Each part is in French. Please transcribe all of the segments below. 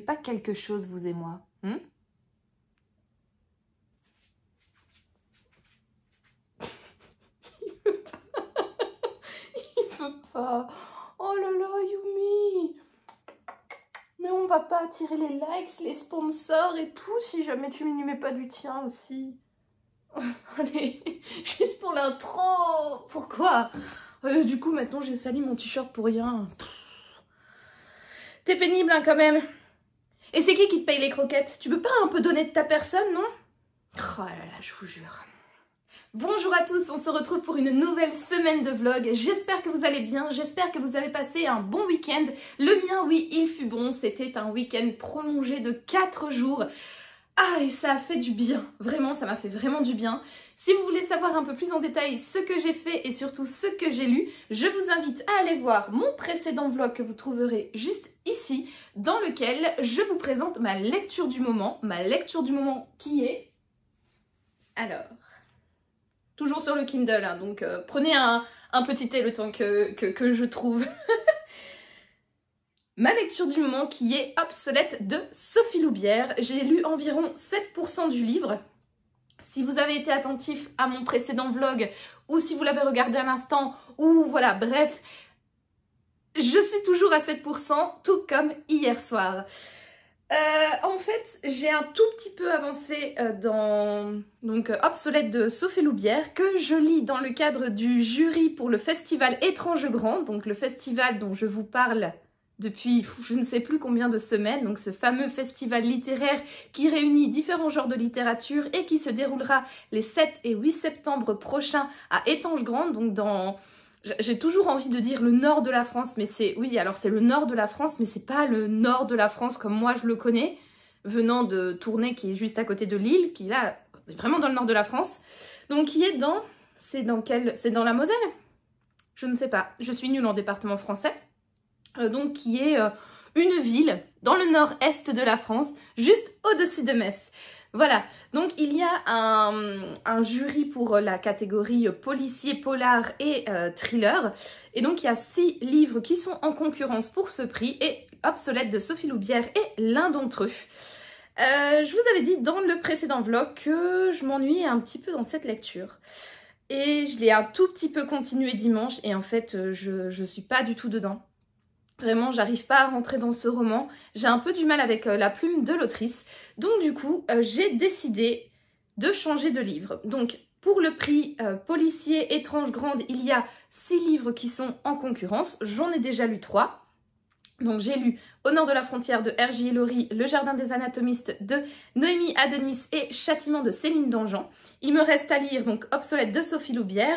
pas quelque chose, vous et moi hmm? Il veut pas. Oh là là, Yumi Mais on va pas attirer les likes, les sponsors et tout si jamais tu n'y mets pas du tien aussi. Allez, juste pour l'intro Pourquoi? Euh, Du coup, maintenant, j'ai sali mon t-shirt pour rien. T'es pénible, hein, quand même. Et c'est qui qui te paye les croquettes? Tu peux pas un peu donner de ta personne, non? Oh là là, je vous jure. Bonjour à tous, on se retrouve pour une nouvelle semaine de vlog. J'espère que vous allez bien, j'espère que vous avez passé un bon week-end. Le mien, oui, il fut bon. C'était un week-end prolongé de 4 jours. Ah, et ça a fait du bien. Vraiment, ça m'a fait vraiment du bien. Si vous voulez savoir un peu plus en détail ce que j'ai fait et surtout ce que j'ai lu, je vous invite à aller voir mon précédent vlog que vous trouverez juste ici, dans lequel je vous présente ma lecture du moment. Ma lecture du moment qui est... Alors... Toujours sur le Kindle, hein, donc euh, prenez un, petit thé le temps que, que je trouve. Ma lecture du moment qui est Obsolète de Sophie Loubière. J'ai lu environ 7% du livre. Si vous avez été attentif à mon précédent vlog ou si vous l'avez regardé à l'instant ou voilà, bref, je suis toujours à 7%, tout comme hier soir. Euh, en fait, j'ai un tout petit peu avancé euh, dans donc Obsolète de Sophie Loubière que je lis dans le cadre du jury pour le festival Étrange Grand, donc le festival dont je vous parle depuis je ne sais plus combien de semaines, donc ce fameux festival littéraire qui réunit différents genres de littérature et qui se déroulera les 7 et 8 septembre prochains à Étanges-Grande, donc dans... J'ai toujours envie de dire le nord de la France, mais c'est... Oui, alors c'est le nord de la France, mais c'est pas le nord de la France comme moi je le connais, venant de Tournai qui est juste à côté de Lille, qui là, est vraiment dans le nord de la France. Donc qui est dans... C'est dans quel... C'est dans la Moselle? Je ne sais pas. Je suis nulle en département français. Euh, donc qui est euh, une ville dans le nord-est de la France, juste au-dessus de Metz. Voilà, donc il y a un, jury pour la catégorie policier, polar et euh, thriller. Et donc il y a six livres qui sont en concurrence pour ce prix et Obsolète de Sophie Loubière est l'un d'entre eux. je vous avais dit dans le précédent vlog que je m'ennuyais un petit peu dans cette lecture. Et je l'ai un tout petit peu continué dimanche et en fait je, je suis pas du tout dedans. Vraiment, j'arrive pas à rentrer dans ce roman. J'ai un peu du mal avec euh, la plume de l'autrice. Donc du coup, euh, j'ai décidé de changer de livre. Donc pour le prix euh, policier étrange grande, il y a six livres qui sont en concurrence. J'en ai déjà lu trois. Donc j'ai lu Au nord de la frontière de R.J. Laurie, Le jardin des anatomistes de Noémie Adenis et Châtiment de Céline Dangean. Il me reste à lire donc Obsolète de Sophie Loubière,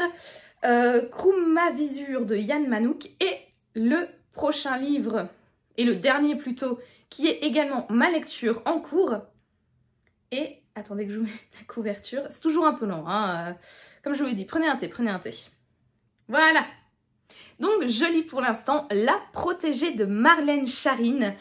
euh, Visure de Yann Manouk et le prochain livre, et le dernier plutôt, qui est également ma lecture en cours. Et, attendez que je vous mette la couverture, c'est toujours un peu long, hein. Euh, comme je vous l'ai dit, prenez un thé, prenez un thé. Voilà Donc, je lis pour l'instant La protégée de Marlène Charine.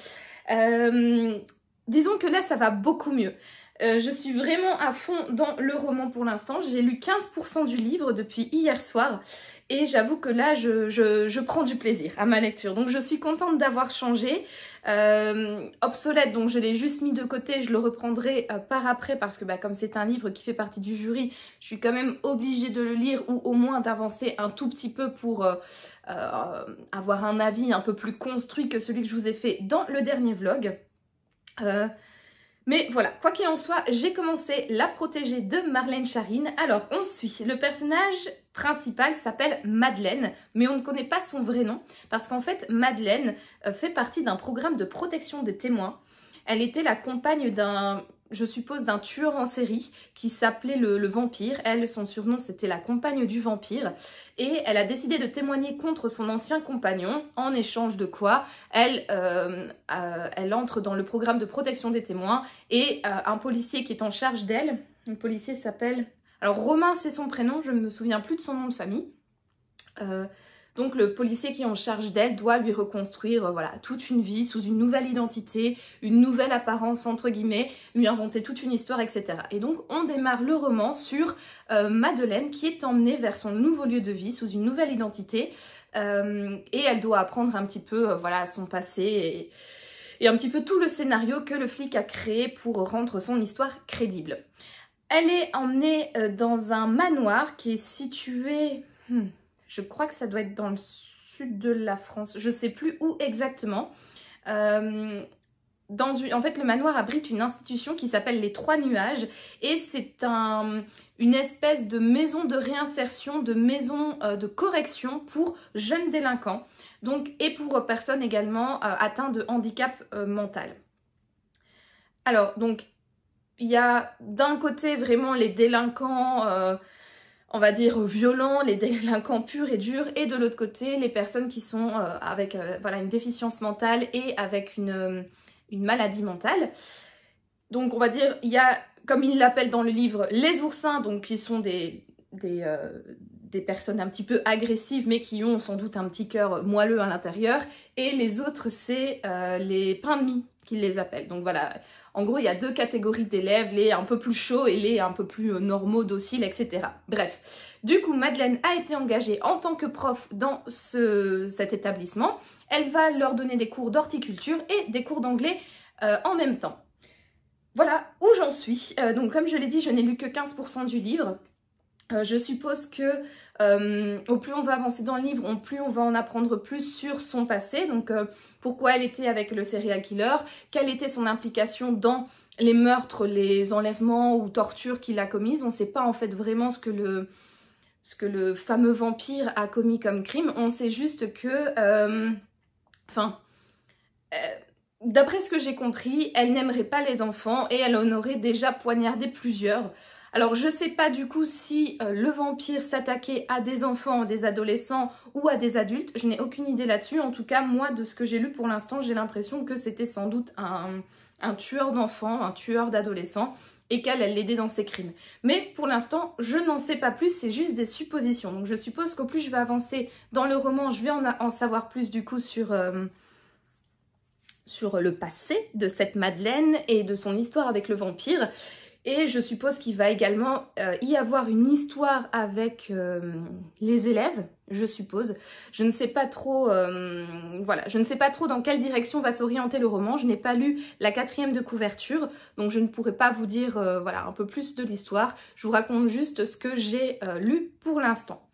Euh, disons que là, ça va beaucoup mieux. Euh, je suis vraiment à fond dans le roman pour l'instant. J'ai lu 15% du livre depuis hier soir et j'avoue que là, je, prends du plaisir à ma lecture. Donc je suis contente d'avoir changé. Euh, obsolète, donc je l'ai juste mis de côté, je le reprendrai euh, par après parce que bah, comme c'est un livre qui fait partie du jury, je suis quand même obligée de le lire ou au moins d'avancer un tout petit peu pour avoir un avis un peu plus construit que celui que je vous ai fait dans le dernier vlog. Mais voilà, quoi qu'il en soit, j'ai commencé La protégée de Marlène Charine. Alors, on suit. Le personnage principal s'appelle Madeleine, mais on ne connaît pas son vrai nom, parce qu'en fait, Madeleine euh, fait partie d'un programme de protection des témoins. Elle était la compagne d'un je suppose, d'un tueur en série qui s'appelait le, vampire. Elle, son surnom, c'était la compagne du vampire. Et elle a décidé de témoigner contre son ancien compagnon, en échange de quoi elle, euh, euh, elle entre dans le programme de protection des témoins. Et euh, un policier qui est en charge d'elle, le policier s'appelle... Alors Romain, c'est son prénom, je ne me souviens plus de son nom de famille. Donc le policier qui est en charge d'elle doit lui reconstruire euh, toute une vie sous une nouvelle identité, une nouvelle apparence entre guillemets, lui inventer toute une histoire, etc. Et donc on démarre le roman sur euh, Madeleine qui est emmenée vers son nouveau lieu de vie sous une nouvelle identité euh, et elle doit apprendre un petit peu voilà son passé et un petit peu tout le scénario que le flic a créé pour rendre son histoire crédible. Elle est emmenée dans un manoir qui est situé... Hmm, je crois que ça doit être dans le sud de la France. Je sais plus où exactement. Euh, en fait, le manoir abrite une institution qui s'appelle les Trois Nuages et c'est un, une espèce de maison de réinsertion, de maison euh, de correction pour jeunes délinquants donc, et pour personnes également euh, atteintes de handicap mental. Alors, donc, il y a d'un côté vraiment les délinquants, on va dire violents, les délinquants purs et durs, et de l'autre côté les personnes qui sont euh, avec euh, voilà, une déficience mentale et avec une, une, maladie mentale. Donc on va dire, il y a, comme il l'appelle dans le livre, les oursins, donc qui sont des personnes un petit peu agressives mais qui ont sans doute un petit cœur moelleux à l'intérieur, et les autres c'est les pains de mie qu'ils les appellent. Donc voilà, en gros, il y a deux catégories d'élèves, les un peu plus chauds et les un peu plus euh, normaux, dociles, etc. Bref, du coup, Madeleine a été engagée en tant que prof dans cet établissement. Elle va leur donner des cours d'horticulture et des cours d'anglais euh, en même temps. Voilà où j'en suis. Euh, donc comme je l'ai dit, je n'ai lu que 15% du livre. je suppose que au plus on va avancer dans le livre, au plus on va en apprendre plus sur son passé. Donc pourquoi elle était avec le serial killer, quelle était son implication dans les meurtres, les enlèvements ou tortures qu'il a commises. On ne sait pas en fait vraiment ce que le, fameux vampire a commis comme crime. On sait juste que... Euh, enfin... Euh, d'après ce que j'ai compris, elle n'aimerait pas les enfants et elle en aurait déjà poignardé plusieurs. Alors je sais pas du coup si euh, le vampire s'attaquait à des enfants, des adolescents ou à des adultes. Je n'ai aucune idée là-dessus. En tout cas, moi, de ce que j'ai lu pour l'instant, j'ai l'impression que c'était sans doute un, tueur d'enfants, un tueur d'adolescents et qu'elle, elle l'aidait dans ses crimes. Mais pour l'instant, je n'en sais pas plus, c'est juste des suppositions. Donc je suppose qu'au plus je vais avancer dans le roman, je vais en, savoir plus du coup. Euh, sur le passé de cette Madeleine et de son histoire avec le vampire. Et je suppose qu'il va également euh, y avoir une histoire avec euh, les élèves, je suppose. Je ne sais pas trop, euh, voilà, je ne sais pas trop dans quelle direction va s'orienter le roman. Je n'ai pas lu la quatrième de couverture, donc je ne pourrais pas vous dire, voilà, un peu plus de l'histoire. Je vous raconte juste ce que j'ai lu pour l'instant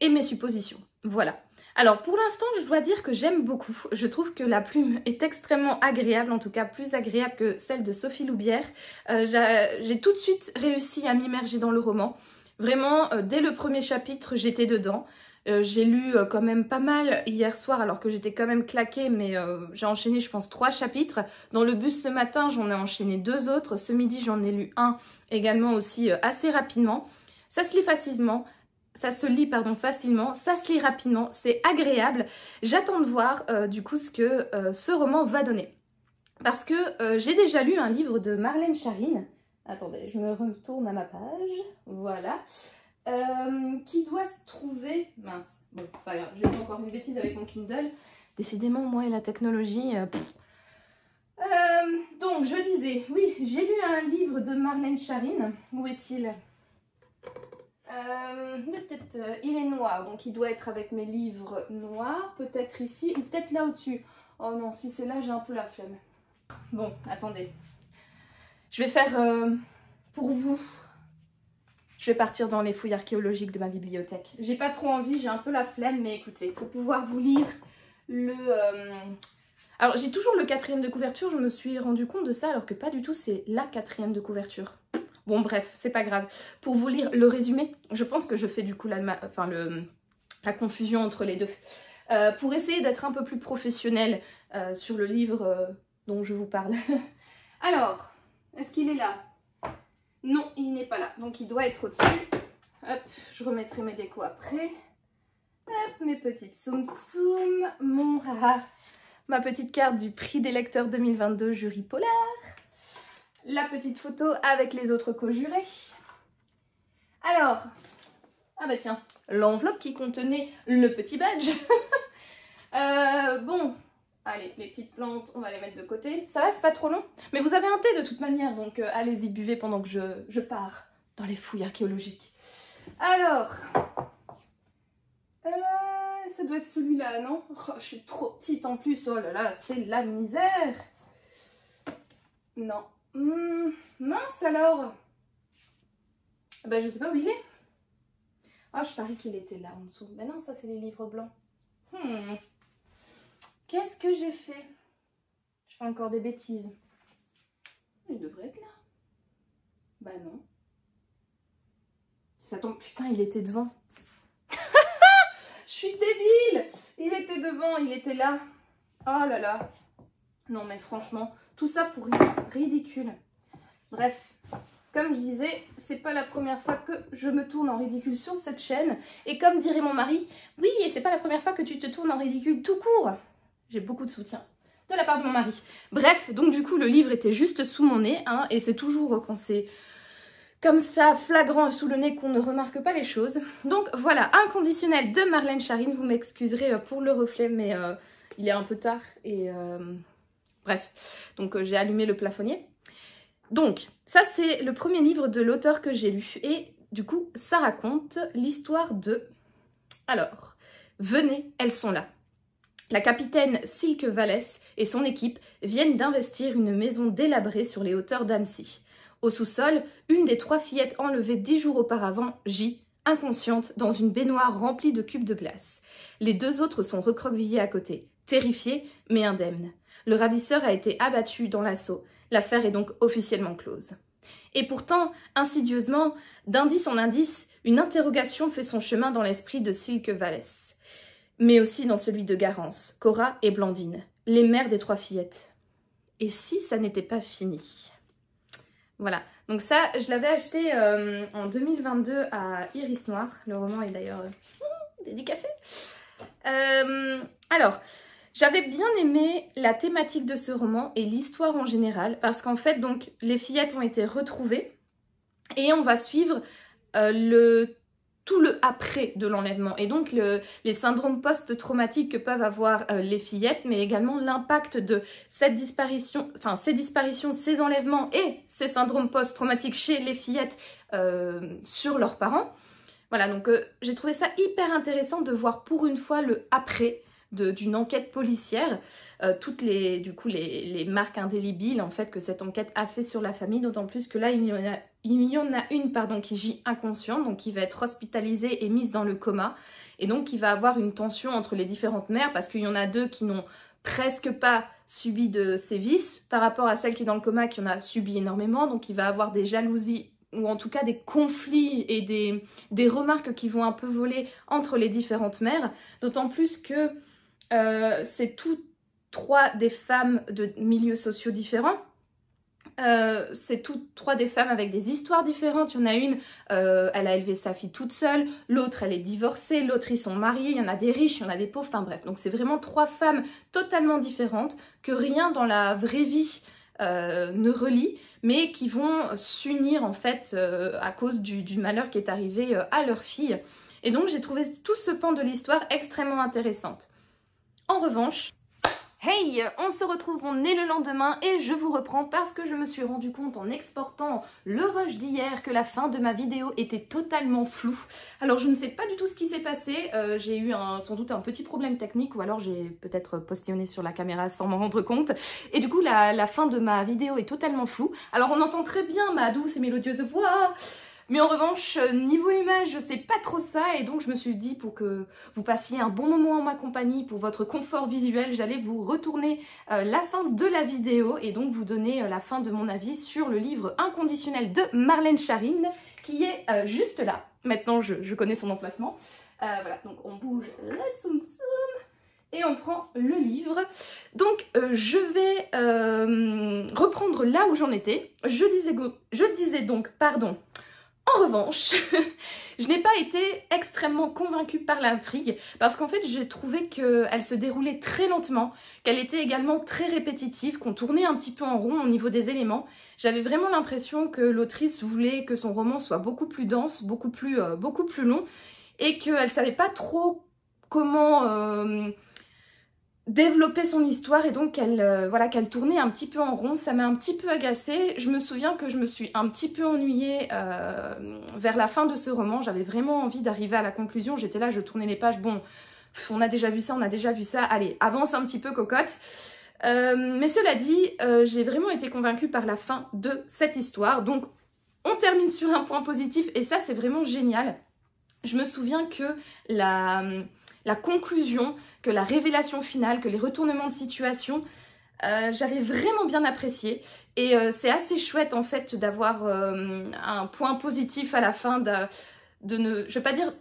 et mes suppositions. Voilà. Alors pour l'instant, je dois dire que j'aime beaucoup. Je trouve que la plume est extrêmement agréable, en tout cas plus agréable que celle de Sophie Loubière. Euh, j'ai tout de suite réussi à m'immerger dans le roman. Vraiment, euh, dès le premier chapitre, j'étais dedans. Euh, j'ai lu quand même pas mal hier soir alors que j'étais quand même claquée mais j'ai enchaîné je pense trois chapitres. Dans le bus ce matin j'en ai enchaîné deux autres. Ce midi j'en ai lu un également aussi assez rapidement. Ça se lit facilement, ça se lit pardon facilement, ça se lit rapidement, c'est agréable. J'attends de voir euh, du coup ce que euh, ce roman va donner. Parce que euh, j'ai déjà lu un livre de Marlène Charine. Attendez, je me retourne à ma page. Voilà. qui doit se trouver... Mince, bon c'est pas grave, j'ai fait encore une bêtise avec mon Kindle. Décidément, moi et la technologie... donc, je disais, oui, j'ai lu un livre de Marlène Charine. Où est-il? Euh, il est noir, donc il doit être avec mes livres noirs. Peut-être ici ou peut-être là au-dessus. Oh non, si c'est là, j'ai un peu la flemme. Bon, attendez. Je vais faire euh, pour vous. Je vais partir dans les fouilles archéologiques de ma bibliothèque. J'ai pas trop envie, j'ai un peu la flemme, mais écoutez, pour pouvoir vous lire le... Euh, alors, j'ai toujours le quatrième de couverture, je me suis rendu compte de ça, alors que pas du tout, c'est la quatrième de couverture. Bon bref, c'est pas grave. Pour vous lire le résumé, je pense que je fais du coup la, confusion entre les deux. Euh, pour essayer d'être un peu plus professionnel euh, sur le livre euh, dont je vous parle. Alors, est-ce qu'il est là? Non, il n'est pas là. Donc il doit être au-dessus. Hop, je remettrai mes décos après. Hop, mes petites soum soum, mon ma petite carte du prix des lecteurs 2022 jury polar la petite photo avec les autres co-jurés. Alors, ah bah tiens, l'enveloppe qui contenait le petit badge. Euh, bon, allez, les petites plantes, on va les mettre de côté. Ça va, c'est pas trop long Mais vous avez un thé de toute manière, donc euh, allez-y, buvez pendant que je, pars dans les fouilles archéologiques. Alors, euh, ça doit être celui-là, non? Oh, Je suis trop petite en plus, oh là là, c'est la misère Non. Hmm, mince alors Ben je sais pas où il est. Ah, je parie qu'il était là en dessous. Mais non, ça c'est les livres blancs. Hmm. Qu'est-ce que j'ai fait? Je fais encore des bêtises. Il devrait être là. Bah non. Ça tombe. Putain, il était devant. Je suis débile Il était devant, il était là. Oh là là. Non mais franchement, tout ça pour. Ridicule. Bref, comme je disais, c'est pas la première fois que je me tourne en ridicule sur cette chaîne. Et comme dirait mon mari, oui, et c'est pas la première fois que tu te tournes en ridicule tout court. J'ai beaucoup de soutien de la part de mon mari. Bref, donc du coup, le livre était juste sous mon nez, hein, et c'est toujours quand c'est comme ça, flagrant sous le nez qu'on ne remarque pas les choses. Donc voilà, inconditionnel de Marlène Charine. Vous m'excuserez euh, pour le reflet, mais euh, il est un peu tard et... Euh, bref, donc j'ai allumé le plafonnier. Donc, ça c'est le premier livre de l'auteur que j'ai lu. Et du coup, ça raconte l'histoire de... Alors, venez, elles sont là. La capitaine Silke Vallès et son équipe viennent d'investir une maison délabrée sur les hauteurs d'Annecy. Au sous-sol, une des trois fillettes enlevées dix jours auparavant gît, inconsciente, dans une baignoire remplie de cubes de glace. Les deux autres sont recroquevillées à côté, terrifiées mais indemnes. Le ravisseur a été abattu dans l'assaut. L'affaire est donc officiellement close. Et pourtant, insidieusement, d'indice en indice, une interrogation fait son chemin dans l'esprit de Silke Vallès, mais aussi dans celui de Garance, Cora et Blandine, les mères des trois fillettes. Et si ça n'était pas fini? Voilà, donc ça, je l'avais acheté euh, en 2022 à Iris Noir. Le roman est d'ailleurs euh, dédicacé. Euh, alors, j'avais bien aimé la thématique de ce roman et l'histoire en général, parce qu'en fait, donc, les fillettes ont été retrouvées et on va suivre le tout le après de l'enlèvement et donc les syndromes post-traumatiques que peuvent avoir euh, les fillettes, mais également l'impact de cette disparition, enfin ces disparitions, ces enlèvements et ces syndromes post-traumatiques chez les fillettes euh, sur leurs parents. Voilà, donc euh, j'ai trouvé ça hyper intéressant de voir pour une fois le après d'une enquête policière, euh, toutes les, du coup, les, marques indélébiles en fait que cette enquête a fait sur la famille, d'autant plus que là il y en a, il y en a une pardon, qui gît inconsciente, donc qui va être hospitalisée et mise dans le coma, et donc il va avoir une tension entre les différentes mères parce qu'il y en a deux qui n'ont presque pas subi de sévices. Par rapport à celle qui est dans le coma qui en a subi énormément, donc il va avoir des jalousies ou en tout cas des conflits et des, des remarques qui vont un peu voler entre les différentes mères, d'autant plus que euh, c'est toutes trois des femmes de milieux sociaux différents. Euh, c'est toutes trois des femmes avec des histoires différentes. Il y en a une, euh, elle a élevé sa fille toute seule, l'autre elle est divorcée, l'autre ils sont mariés, il y en a des riches, il y en a des pauvres, enfin bref. Donc c'est vraiment trois femmes totalement différentes que rien dans la vraie vie ne relie, mais qui vont s'unir en fait à cause du, malheur qui est arrivé à leur fille. Et donc j'ai trouvé tout ce pan de l'histoire extrêmement intéressante. En revanche, Hey, on se retrouve, on est le lendemain et je vous reprends parce que je me suis rendu compte en exportant le rush d'hier que la fin de ma vidéo était totalement floue. Alors je ne sais pas du tout ce qui s'est passé, euh, j'ai eu sans doute un petit problème technique ou alors j'ai peut-être postillonné sur la caméra sans m'en rendre compte. Et du coup la, la fin de ma vidéo est totalement floue. Alors on entend très bien ma douce et mélodieuse voix mais en revanche, euh, niveau image, je sais pas trop ça et donc je me suis dit pour que vous passiez un bon moment en ma compagnie, pour votre confort visuel, j'allais vous retourner euh, la fin de la vidéo et donc vous donner euh, la fin de mon avis sur le livre inconditionnel de Marlène Charine qui est juste là. Maintenant, je, connais son emplacement. voilà, donc on bouge la zoom zoom et on prend le livre. Donc je vais reprendre là où j'en étais. Je disais donc, pardon, en revanche, je n'ai pas été extrêmement convaincue par l'intrigue parce qu'en fait j'ai trouvé qu'elle se déroulait très lentement, qu'elle était également très répétitive, qu'on tournait un petit peu en rond au niveau des éléments. J'avais vraiment l'impression que l'autrice voulait que son roman soit beaucoup plus dense, beaucoup plus, euh, beaucoup plus long et qu'elle savait pas trop comment... Euh, développer son histoire et donc qu'elle euh, voilà qu'elle tournait un petit peu en rond, ça m'a un petit peu agacée. Je me souviens que je me suis un petit peu ennuyée euh, vers la fin de ce roman. J'avais vraiment envie d'arriver à la conclusion. J'étais là, je tournais les pages. Bon, on a déjà vu ça, on a déjà vu ça. Allez, avance un petit peu, cocotte. mais cela dit, j'ai vraiment été convaincue par la fin de cette histoire. Donc, on termine sur un point positif et ça, c'est vraiment génial. Je me souviens que la, la conclusion, que la révélation finale, que les retournements de situation, euh, j'avais vraiment bien apprécié. Et euh, c'est assez chouette en fait d'avoir euh, un point positif à la fin de, ne... Je vais pas dire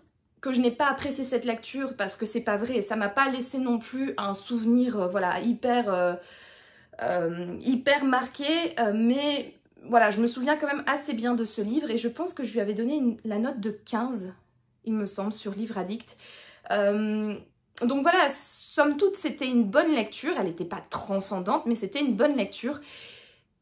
que je n'ai pas apprécié cette lecture parce que c'est pas vrai, ça m'a pas laissé non plus un souvenir voilà hyper hyper marqué. Mais voilà, je me souviens quand même assez bien de ce livre. Et je pense que je lui avais donné la note de 15, il me semble, sur Livre Addict. Donc voilà, somme toute, c'était une bonne lecture. Elle n'était pas transcendante, mais c'était une bonne lecture.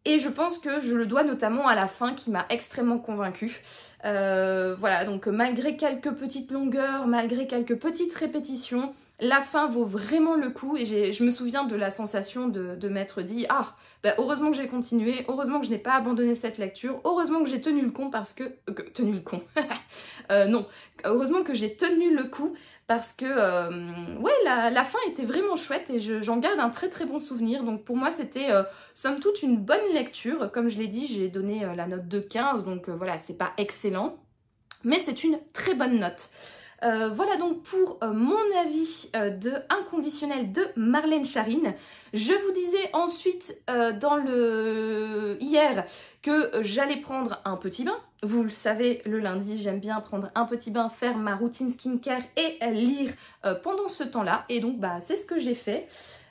Et je pense que je le dois notamment à la fin qui m'a extrêmement convaincue. Euh, voilà, donc malgré quelques petites longueurs, malgré quelques petites répétitions, la fin vaut vraiment le coup et je me souviens de la sensation de, m'être dit ah bah, heureusement que j'ai continué, heureusement que je n'ai pas abandonné cette lecture, heureusement que j'ai tenu le con parce que, euh, tenu le con. Euh, non heureusement que j'ai tenu le coup parce que euh, ouais la, fin était vraiment chouette et j'en garde un très très bon souvenir. Donc pour moi c'était somme toute une bonne lecture. Comme je l'ai dit j'ai donné la note de 15 donc voilà c'est pas excellent mais c'est une très bonne note euh, voilà donc pour euh, mon avis euh, de Inconditionnel de Marlène Charine. Je vous disais ensuite dans le hier que j'allais prendre un petit bain. Vous le savez, le lundi, j'aime bien prendre un petit bain, faire ma routine skincare et lire pendant ce temps-là. Et donc, bah, c'est ce que j'ai fait.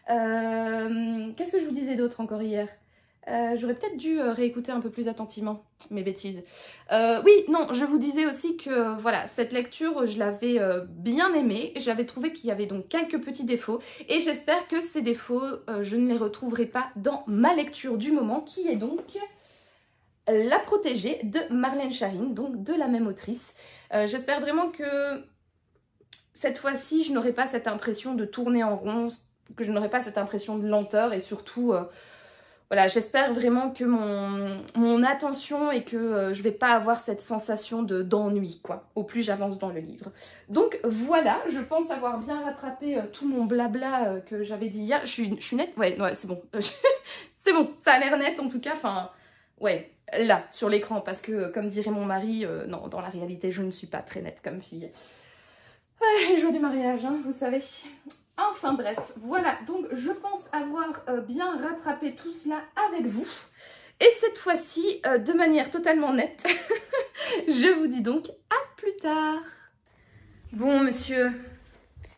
Qu'est-ce que je vous disais d'autre encore hier? Euh, j'aurais peut-être dû euh, réécouter un peu plus attentivement mes bêtises. Euh, oui, non, je vous disais aussi que voilà, cette lecture, je l'avais bien aimée. J'avais trouvé qu'il y avait donc quelques petits défauts et j'espère que ces défauts, je ne les retrouverai pas dans ma lecture du moment qui est donc La protégée de Marlène Charine, donc de la même autrice. j'espère vraiment que cette fois-ci, je n'aurai pas cette impression de tourner en rond, que je n'aurai pas cette impression de lenteur et surtout voilà, j'espère vraiment que mon, attention et que euh, je vais pas avoir cette sensation de d'ennui, quoi, au plus j'avance dans le livre. Donc voilà, je pense avoir bien rattrapé euh, tout mon blabla euh, que j'avais dit hier. Je suis, nette? Ouais, ouais, c'est bon. c'est bon, ça a l'air net en tout cas, enfin, ouais, là, sur l'écran, parce que, comme dirait mon mari, non, dans la réalité, je ne suis pas très nette comme fille. Ouais, jour du mariage, hein, vous savez. Enfin bref, voilà, donc je pense avoir euh, bien rattrapé tout cela avec vous. Et cette fois-ci, euh, de manière totalement nette, je vous dis donc à plus tard. Bon monsieur,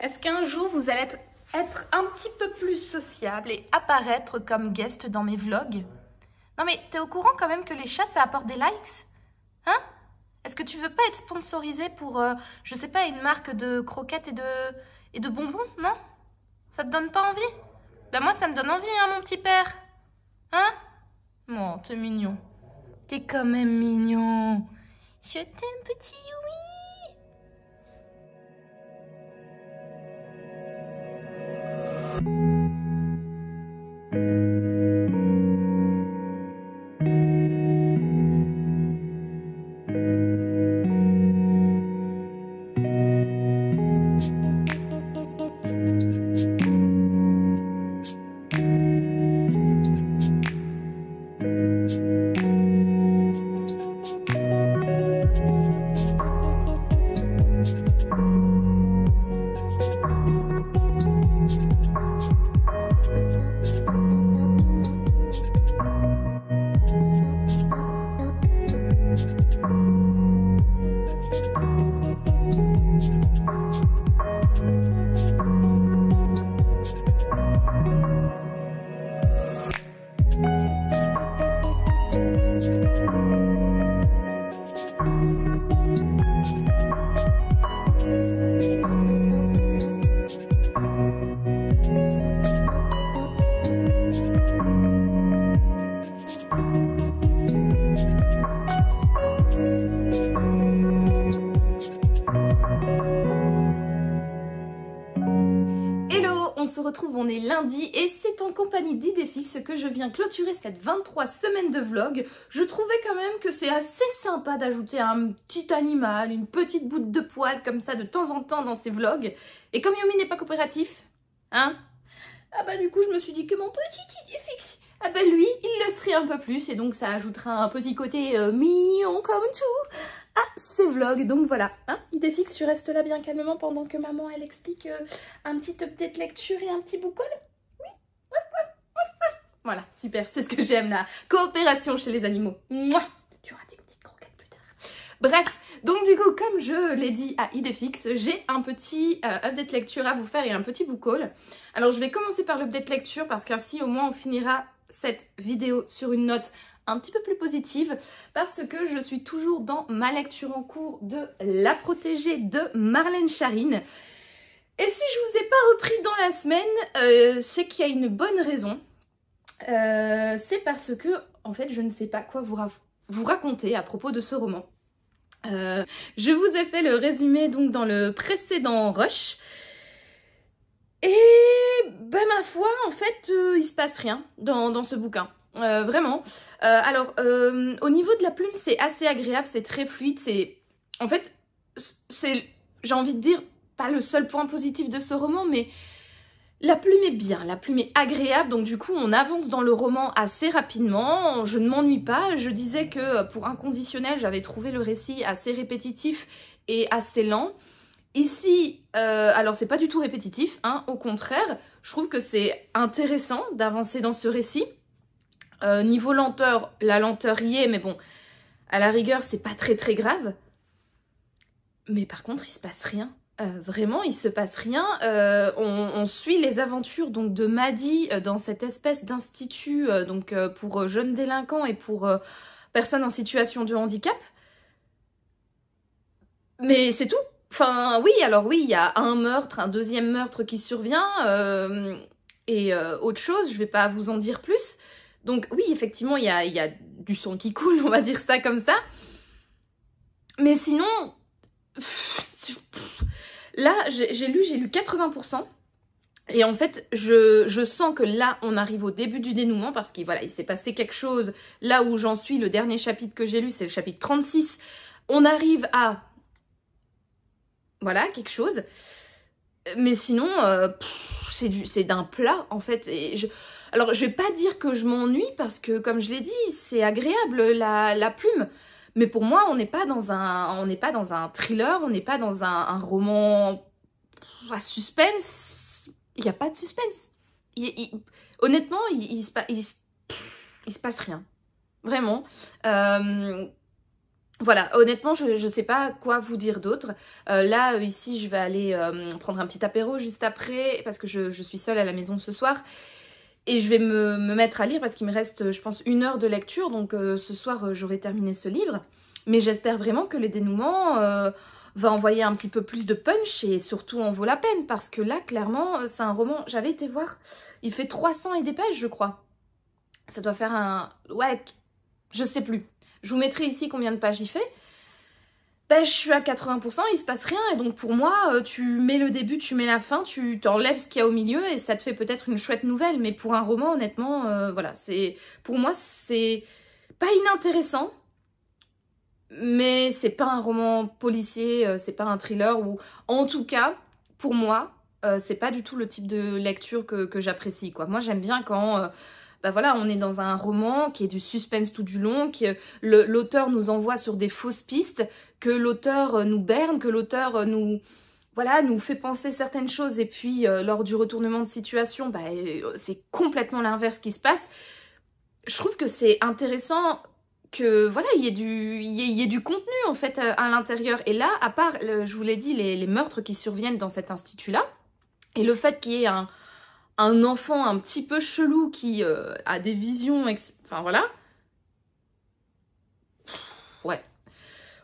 est-ce qu'un jour vous allez être, un petit peu plus sociable et apparaître comme guest dans mes vlogs? Non mais t'es au courant quand même que les chats ça apporte des likes? Hein? Est-ce que tu veux pas être sponsorisé pour, euh, je sais pas, une marque de croquettes et de, et de bonbons, non? Ça te donne pas envie? Ben moi, ça me donne envie, hein, mon petit père. Hein? Bon, t'es mignon. T'es quand même mignon. Je t'aime, petit oui. Et c'est en compagnie d'Idée Fixe que je viens clôturer cette 23 semaines de vlog. Je trouvais quand même que c'est assez sympa d'ajouter un petit animal, une petite boute de poil comme ça de temps en temps dans ces vlogs. Et comme Yumi n'est pas coopératif, hein ah bah du coup je me suis dit que mon petit Idéfix, ah bah lui, il le serait un peu plus et donc ça ajoutera un petit côté euh, mignon comme tout à ces vlogs. Donc voilà, hein, Idéfix, tu restes là bien calmement pendant que maman elle explique euh, un petit update lecture et un petit boucole Voilà, super, c'est ce que j'aime la coopération chez les animaux. Tu auras des petites croquettes plus tard. Bref, donc du coup, comme je l'ai dit à Idéfix, j'ai un petit euh, update lecture à vous faire et un petit book haul. Alors je vais commencer par l'update lecture parce qu'ainsi au moins on finira cette vidéo sur une note un petit peu plus positive parce que je suis toujours dans ma lecture en cours de La protégée de Marlène Charine. Et si je vous ai pas repris dans la semaine, euh, c'est qu'il y a une bonne raison. Euh, c'est parce que, en fait, je ne sais pas quoi vous, raconter à propos de ce roman. Euh, je vous ai fait le résumé donc dans le précédent rush. Et ben ma foi, en fait, euh, il se passe rien dans, ce bouquin. Vraiment. alors, au niveau de la plume, c'est assez agréable, c'est très fluide. C'est, en fait, c'est, j'ai envie de dire, pas le seul point positif de ce roman, mais la plume est bien, la plume est agréable, donc du coup on avance dans le roman assez rapidement, je ne m'ennuie pas, je disais que pour un conditionnel j'avais trouvé le récit assez répétitif et assez lent. Ici, euh, alors c'est pas du tout répétitif, hein, au contraire, je trouve que c'est intéressant d'avancer dans ce récit. Euh, niveau lenteur, la lenteur y est, mais bon, à la rigueur c'est pas très très grave. Mais par contre il se passe rien. Euh, vraiment, il se passe rien. Euh, on, suit les aventures donc de Maddy euh, dans cette espèce d'institut donc pour jeunes délinquants et pour personnes en situation de handicap. Mais c'est tout. Enfin, oui, alors oui, il y a un meurtre, un deuxième meurtre qui survient et autre chose. Je vais pas vous en dire plus. Donc oui, effectivement, il y a, y a du son qui coule, on va dire ça comme ça. Mais sinon, Là, j'ai lu, j'ai lu 80%. Et en fait, je, sens que là, on arrive au début du dénouement parce qu'il voilà, il s'est passé quelque chose. Là où j'en suis, le dernier chapitre que j'ai lu, c'est le chapitre 36. On arrive à... Voilà, quelque chose. Mais sinon, euh, c'est d'un plat, en fait. Et je... Alors, je vais pas dire que je m'ennuie parce que, comme je l'ai dit, c'est agréable, la, la plume. Mais pour moi, on n'est pas dans un, on n'est pas dans un thriller, on n'est pas dans un, roman à suspense. Il n'y a pas de suspense. honnêtement, il, il, se, passe rien. Vraiment. Euh, voilà, honnêtement, je ne sais pas quoi vous dire d'autre. Euh, là, ici, je vais aller euh, prendre un petit apéro juste après parce que je, suis seule à la maison ce soir. Et je vais me, mettre à lire parce qu'il me reste, je pense, une heure de lecture. Donc euh, ce soir, euh, j'aurai terminé ce livre. Mais j'espère vraiment que le dénouement euh, va envoyer un petit peu plus de punch et surtout en vaut la peine. Parce que là, clairement, c'est un roman... J'avais été voir, il fait 300 et des pages, je crois. Ça doit faire un... Ouais, je sais plus. Je vous mettrai ici combien de pages il fait. Ben, je suis à 80%, il se passe rien. Et donc pour moi, euh, tu mets le début, tu mets la fin, tu t'enlèves ce qu'il y a au milieu et ça te fait peut-être une chouette nouvelle. Mais pour un roman, honnêtement, euh, voilà, c'est pour moi, c'est pas inintéressant. Mais c'est pas un roman policier, euh, c'est pas un thriller ou en tout cas, pour moi, c'est pas du tout le type de lecture que, que j'apprécie. quoi. Moi, j'aime bien quand bah voilà, on est dans un roman qui est du suspense tout du long, que l'auteur nous envoie sur des fausses pistes, que l'auteur euh, nous berne, que l'auteur euh, nous voilà, nous fait penser certaines choses et puis euh, lors du retournement de situation, bah, c'est complètement l'inverse qui se passe. Je trouve que c'est intéressant que voilà, il y, ait du, y, ait, du contenu en fait à, l'intérieur. Et là, à part, je vous l'ai dit, les, les, meurtres qui surviennent dans cet institut-là, et le fait qu'il y ait un, un enfant un petit peu chelou qui euh, a des visions, enfin voilà. Ouais.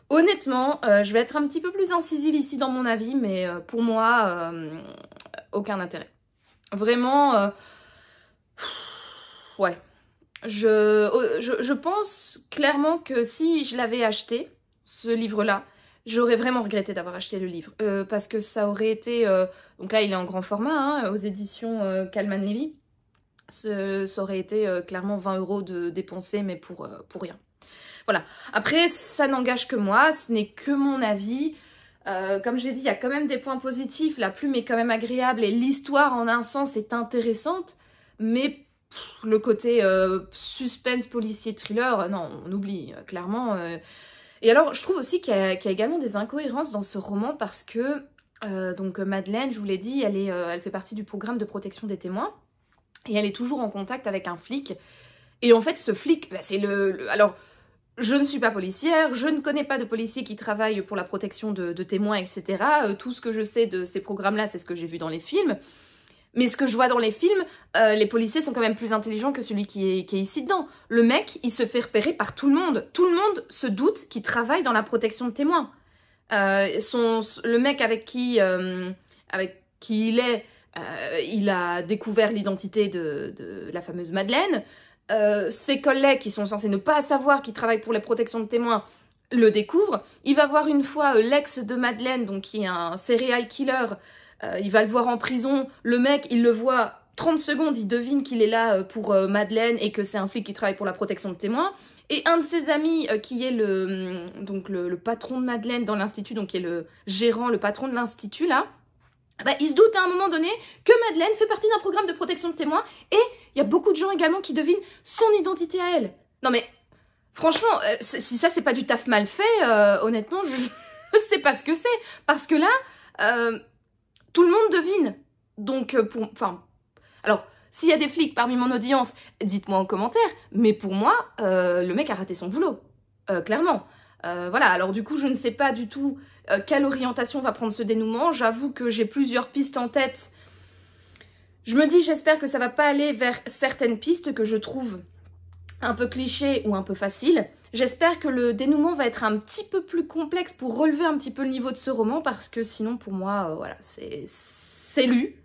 Honnêtement, euh, je vais être un petit peu plus incisive ici dans mon avis, mais euh, pour moi, aucun intérêt. Vraiment, ouais. Je, je, je pense clairement que si je l'avais acheté, ce livre-là, J'aurais vraiment regretté d'avoir acheté le livre euh, parce que ça aurait été... Euh, donc là, il est en grand format, hein, aux éditions euh, Calman Levy. Ça aurait été clairement 20 euros de dépenser, mais pour, pour rien. Voilà. Après, ça n'engage que moi, ce n'est que mon avis. Euh, comme j'ai dit, il y a quand même des points positifs. La plume est quand même agréable et l'histoire, en un sens, est intéressante. Mais le côté euh, suspense, policier, thriller, non, on oublie, clairement. Et alors, je trouve aussi qu'il y, a également des incohérences dans ce roman parce que, donc, Madeleine, je vous l'ai dit, elle, est, elle fait partie du programme de protection des témoins. Et elle est toujours en contact avec un flic. Et en fait, ce flic, bah, c'est le, Alors, je ne suis pas policière, je ne connais pas de policiers qui travaillent pour la protection de, témoins, etc. Euh, tout ce que je sais de ces programmes-là, c'est ce que j'ai vu dans les films. Mais ce que je vois dans les films, euh, les policiers sont quand même plus intelligents que celui qui est, ici dedans. Le mec, il se fait repérer par tout le monde. Tout le monde se doute qu'il travaille dans la protection de témoins. Euh, le mec avec qui, qui il est, il a découvert l'identité de, la fameuse Madeleine. Euh, ses collègues qui sont censés ne pas savoir qu'il travaille pour les protections de témoins le découvrent. Il va voir une fois euh, l'ex de Madeleine, donc qui est un serial killer, euh, il va le voir en prison. Le mec, il le voit 30 secondes, il devine qu'il est là pour Madeleine et que c'est un flic qui travaille pour la protection de témoins. Et un de ses amis, qui est le, donc le, patron de Madeleine dans l'institut, donc qui est le gérant, le patron de l'institut là, bah, il se doute à un moment donné que Madeleine fait partie d'un programme de protection de témoins et il y a beaucoup de gens également qui devinent son identité à elle. Non mais, franchement, euh, si ça c'est pas du taf mal fait, euh, honnêtement, je sais pas ce que c'est. Parce que là, euh, tout le monde devine. Donc, pour... Enfin, alors, s'il y a des flics parmi mon audience, dites-moi en commentaire. Mais pour moi, le mec a raté son boulot. clairement. voilà, alors du coup, je ne sais pas du tout quelle orientation va prendre ce dénouement. J'avoue que j'ai plusieurs pistes en tête je me dis, j'espère que ça va pas aller vers certaines pistes que je trouve un peu clichés ou un peu faciles. J'espère que le dénouement va être un petit peu plus complexe pour relever un petit peu le niveau de ce roman parce que sinon pour moi, euh, voilà, c'est lu.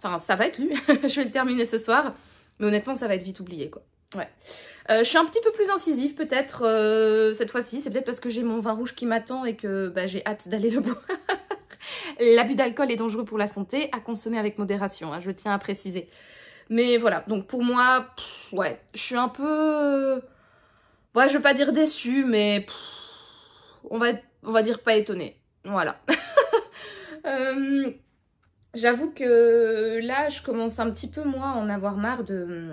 Enfin, ça va être lu. je vais le terminer ce soir. Mais honnêtement, ça va être vite oublié, quoi. Ouais. Euh, je suis un petit peu plus incisive peut-être euh, cette fois-ci. C'est peut-être parce que j'ai mon vin rouge qui m'attend et que bah, j'ai hâte d'aller le boire. L'abus d'alcool est dangereux pour la santé, à consommer avec modération, hein, je tiens à préciser. Mais voilà, donc pour moi, ouais, je suis un peu... Ouais, je veux pas dire déçue, mais on, va, on dire pas étonnée. Voilà. Euh, j'avoue que là, je commence un petit peu, moi, à en avoir marre de,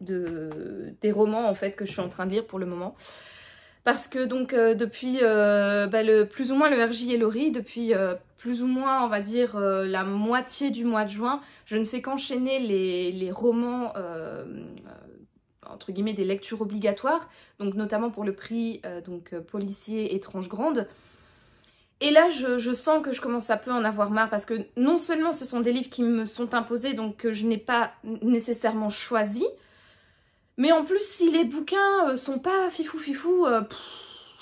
de, des romans, en fait, que je suis en train de lire pour le moment parce que donc euh, depuis euh, bah, le, plus ou moins le RJ et Laurie, depuis plus ou moins on va dire la moitié du mois de juin, je ne fais qu'enchaîner les, romans entre guillemets des lectures obligatoires, donc notamment pour le prix donc policier étrange grande. Et là, je, je, sens que je commence à peu en avoir marre parce que non seulement ce sont des livres qui me sont imposés, donc que je n'ai pas nécessairement choisi, mais en plus, si les bouquins euh, sont pas fifou fifou, euh,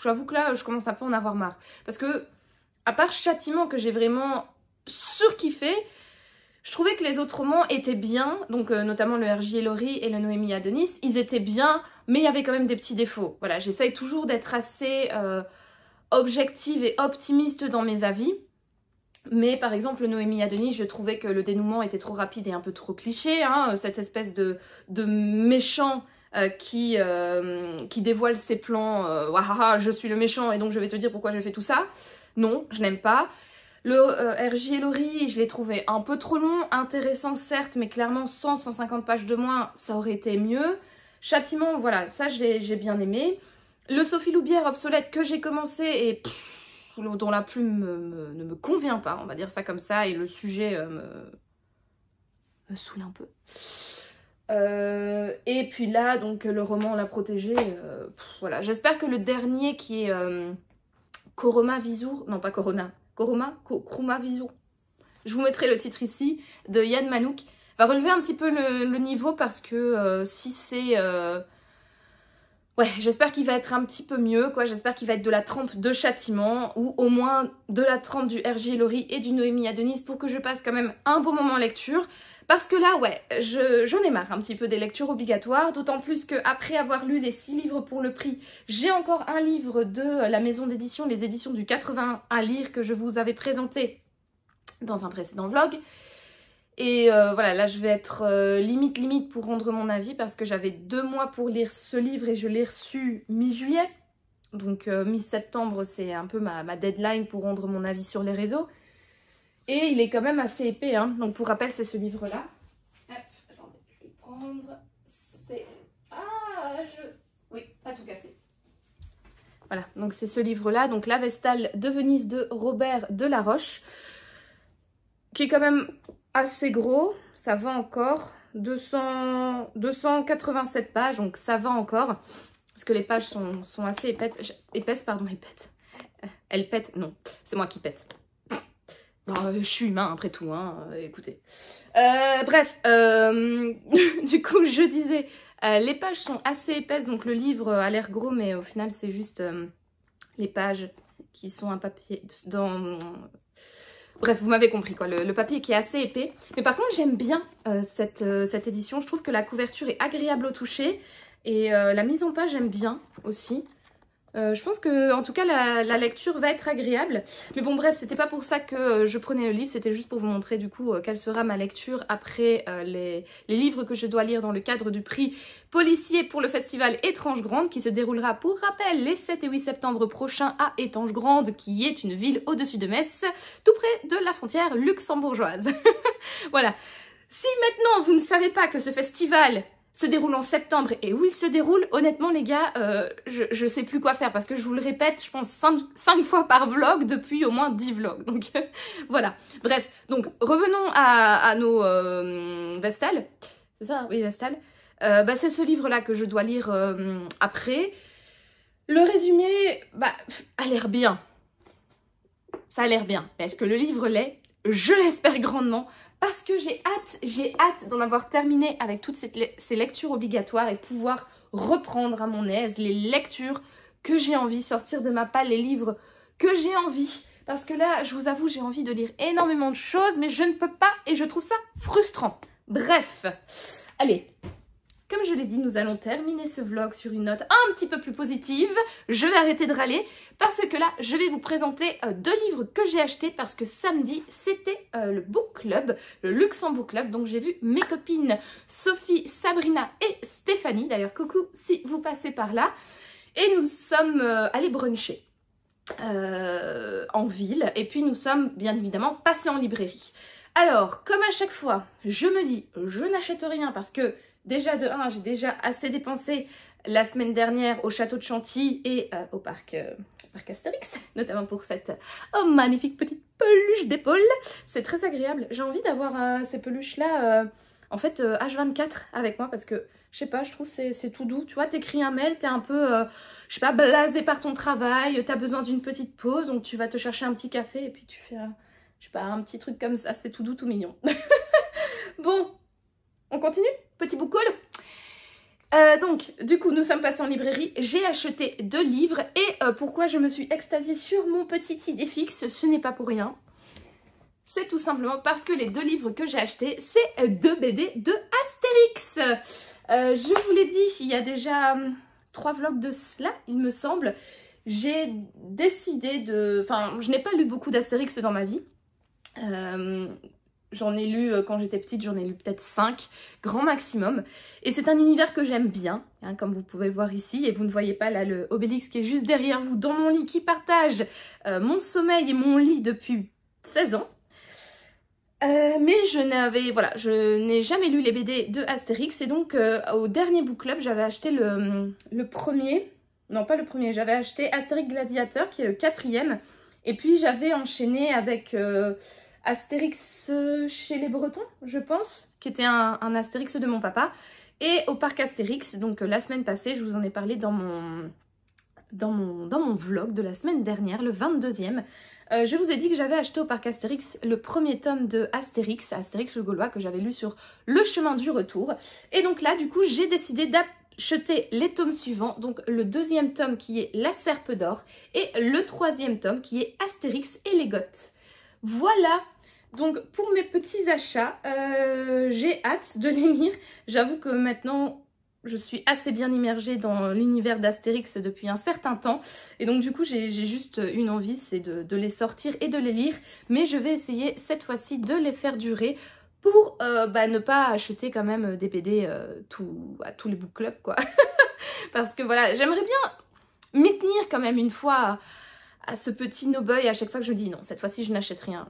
j'avoue que là, je commence un peu à en avoir marre. Parce que, à part Châtiment, que j'ai vraiment surkiffé, je trouvais que les autres romans étaient bien, donc euh, notamment le R.J. et Laurie et le Noémie Adonis, ils étaient bien, mais il y avait quand même des petits défauts. Voilà, j'essaye toujours d'être assez objective et optimiste dans mes avis. Mais par exemple, Noémie Adonis, je trouvais que le dénouement était trop rapide et un peu trop cliché. Hein, cette espèce de, de méchant euh, qui, euh, qui dévoile ses plans. Euh, je suis le méchant et donc je vais te dire pourquoi j'ai fait tout ça. Non, je n'aime pas. Le RJ et Laurie, je l'ai trouvé un peu trop long, intéressant certes, mais clairement 100-150 pages de moins, ça aurait été mieux. Châtiment, voilà, ça j'ai bien aimé. Le Sophie Loubière obsolète que j'ai commencé et dont la plume ne me convient pas, on va dire ça comme ça, et le sujet euh, me, saoule un peu. Euh, et puis là, donc le roman La Protégée, euh, voilà. J'espère que le dernier qui est Koroma Visour, non pas Corona, Koroma, Kruma Visour, je vous mettrai le titre ici, de Yann Manouk, va relever un petit peu le niveau parce que si c'est Ouais, j'espère qu'il va être un petit peu mieux, quoi. J'espère qu'il va être de la trempe de châtiment, ou au moins de la trempe du RJ Laurie et du Noémie Adonis pour que je passe quand même un bon moment en lecture. Parce que là, ouais, j'en ai marre un petit peu des lectures obligatoires, d'autant plus qu'après avoir lu les 6 livres pour le prix, j'ai encore un livre de la maison d'édition, les éditions du 80 à lire que je vous avais présenté dans un précédent vlog. Et euh, voilà, là je vais être euh, limite limite pour rendre mon avis parce que j'avais deux mois pour lire ce livre et je l'ai reçu mi-juillet. Donc mi-septembre, c'est un peu ma, deadline pour rendre mon avis sur les réseaux. Et il est quand même assez épais. Hein. Donc pour rappel, c'est ce livre-là. Hop, attendez, je vais prendre. C'est... Ah, je... Oui, pas tout cassé. Voilà, donc c'est ce livre-là. Donc La Vestale de Venise de Robert Delaroche. Qui est quand même assez gros. Ça va encore. 200, 287 pages, donc ça va encore. Parce que les pages sont, sont assez épaisses. Épaisses, pardon, épaisses. Elles pètent, non, c'est moi qui pète. Euh, je suis humain après tout, hein, euh, écoutez. Euh, bref, du coup, je disais, les pages sont assez épaisses, donc le livre a l'air gros, mais au final, c'est juste les pages qui sont un papier dans... Bref, vous m'avez compris quoi, le, papier qui est assez épais. Mais par contre, j'aime bien cette édition. Je trouve que la couverture est agréable au toucher. Et la mise en page, j'aime bien aussi. Euh, je pense que, en tout cas, la, lecture va être agréable. Mais bon, bref, c'était pas pour ça que euh, je prenais le livre. C'était juste pour vous montrer, du coup, euh, quelle sera ma lecture après les, livres que je dois lire dans le cadre du prix policier pour le festival Étrange Grande, qui se déroulera, pour rappel, les 7 et 8 septembre prochains à Étange Grande, qui est une ville au-dessus de Metz, tout près de la frontière luxembourgeoise. voilà. Si maintenant, vous ne savez pas que ce festival se déroule en septembre et où il se déroule, honnêtement les gars, euh, je, sais plus quoi faire parce que je vous le répète, je pense 5, fois par vlog depuis au moins 10 vlogs. Donc voilà. Bref, donc revenons à, nos euh, Vestales. C'est ça Oui, Vestales. Euh, bah, c'est ce livre-là que je dois lire après. Le résumé, bah, a l'air bien. Ça a l'air bien. Est-ce que le livre l'est Je l'espère grandement parce que j'ai hâte, j'ai hâte d'en avoir terminé avec toutes ces, lectures obligatoires et pouvoir reprendre à mon aise les lectures que j'ai envie, sortir de ma palle les livres que j'ai envie. Parce que là, je vous avoue, j'ai envie de lire énormément de choses, mais je ne peux pas et je trouve ça frustrant. Bref, allez, comme je l'ai dit, nous allons terminer ce vlog sur une note un petit peu plus positive. Je vais arrêter de râler parce que là, je vais vous présenter euh, deux livres que j'ai achetés parce que samedi, c'était euh, le book club, le Luxembourg Club. Donc j'ai vu mes copines Sophie, Sabrina et Stéphanie. D'ailleurs, coucou si vous passez par là. Et nous sommes euh, allés bruncher. en ville et puis nous sommes bien évidemment passés en librairie. Alors, comme à chaque fois, je me dis, je n'achète rien parce que Déjà de 1, j'ai déjà assez dépensé la semaine dernière au château de Chantilly et euh, au parc, euh, parc Astérix, notamment pour cette oh, magnifique petite peluche d'épaule. C'est très agréable. J'ai envie d'avoir euh, ces peluches-là, en fait, H24 avec moi parce que, je sais pas, je trouve c'est tout doux. Tu vois, t'écris un mail, t'es un peu, je sais pas, blasé par ton travail, t'as besoin d'une petite pause, donc tu vas te chercher un petit café et puis tu fais, je sais pas, un petit truc comme ça. C'est tout doux, tout mignon. bon, on continue? Petit bout euh, donc, du coup, nous sommes passés en librairie. J'ai acheté deux livres. Et euh, pourquoi je me suis extasiée sur mon petit idée fixe Ce n'est pas pour rien. C'est tout simplement parce que les deux livres que j'ai achetés, c'est deux BD de Astérix. Euh, je vous l'ai dit, il y a déjà hum, trois vlogs de cela, il me semble. J'ai décidé de... Enfin, je n'ai pas lu beaucoup d'Astérix dans ma vie. J'en ai lu, euh, quand j'étais petite, j'en ai lu peut-être 5, grand maximum. Et c'est un univers que j'aime bien, hein, comme vous pouvez voir ici. Et vous ne voyez pas là le Obélix qui est juste derrière vous, dans mon lit, qui partage euh, mon sommeil et mon lit depuis 16 ans. Euh, mais je n'avais, voilà, je n'ai jamais lu les BD de Astérix. Et donc, au dernier book club, j'avais acheté le, le, premier, non pas le premier, j'avais acheté Astérix Gladiateur, qui est le quatrième. Et puis, j'avais enchaîné avec... Astérix chez les Bretons, je pense, qui était un, Astérix de mon papa. Et au parc Astérix, donc euh, la semaine passée, je vous en ai parlé dans mon, dans mon, dans mon vlog de la semaine dernière, le 22e. Euh, je vous ai dit que j'avais acheté au parc Astérix le premier tome de Astérix, Astérix le Gaulois, que j'avais lu sur le chemin du retour. Et donc là, du coup, j'ai décidé d'acheter les tomes suivants. Donc le deuxième tome qui est La Serpe d'Or et le troisième tome qui est Astérix et les Goths. Voilà donc pour mes petits achats, euh, j'ai hâte de les lire. J'avoue que maintenant, je suis assez bien immergée dans l'univers d'Astérix depuis un certain temps. Et donc du coup, j'ai juste une envie, c'est de, les sortir et de les lire. Mais je vais essayer cette fois-ci de les faire durer pour euh, bah, ne pas acheter quand même des BD euh, à tous les book clubs, quoi. Parce que voilà, j'aimerais bien m'y tenir quand même une fois ce petit no-boy à chaque fois que je dis non, cette fois-ci je n'achète rien.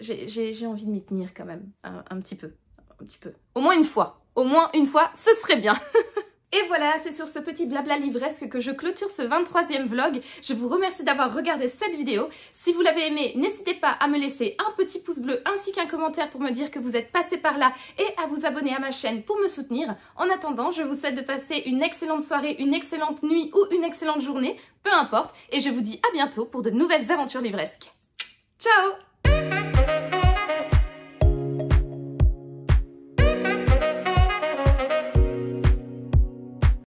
J'ai envie de m'y tenir quand même, un petit peu, un petit peu. Au moins une fois, au moins une fois, ce serait bien Et voilà, c'est sur ce petit blabla livresque que je clôture ce 23e vlog. Je vous remercie d'avoir regardé cette vidéo. Si vous l'avez aimé, n'hésitez pas à me laisser un petit pouce bleu ainsi qu'un commentaire pour me dire que vous êtes passé par là et à vous abonner à ma chaîne pour me soutenir. En attendant, je vous souhaite de passer une excellente soirée, une excellente nuit ou une excellente journée, peu importe, et je vous dis à bientôt pour de nouvelles aventures livresques. Ciao